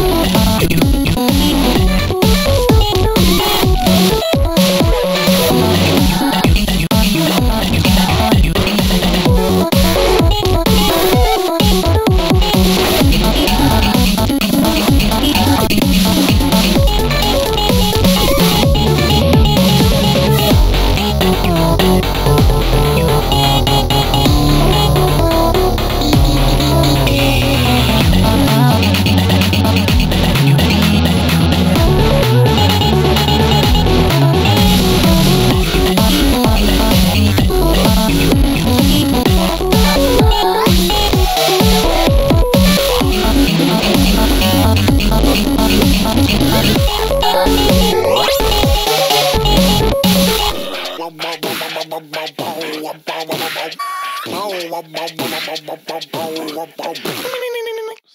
Is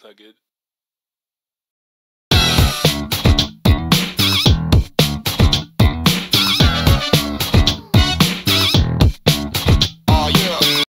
that good?